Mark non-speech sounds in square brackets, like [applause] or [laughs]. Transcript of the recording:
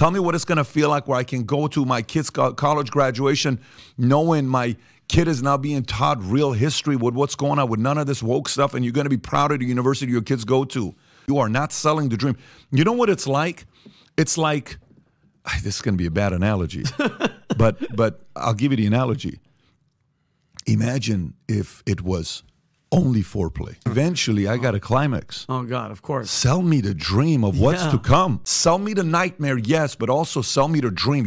Tell me what it's going to feel like where I can go to my kid's college graduation knowing my kid is now being taught real history with what's going on with none of this woke stuff, and you're going to be proud of the university your kids go to. You are not selling the dream. You know what it's like? It's like this is going to be a bad analogy, [laughs] but but I'll give you the analogy. Imagine if it was only foreplay. Eventually, I got a climax. Oh God, of course. Sell me the dream of what's Yeah. to come. Sell me the nightmare, yes, but also sell me the dream.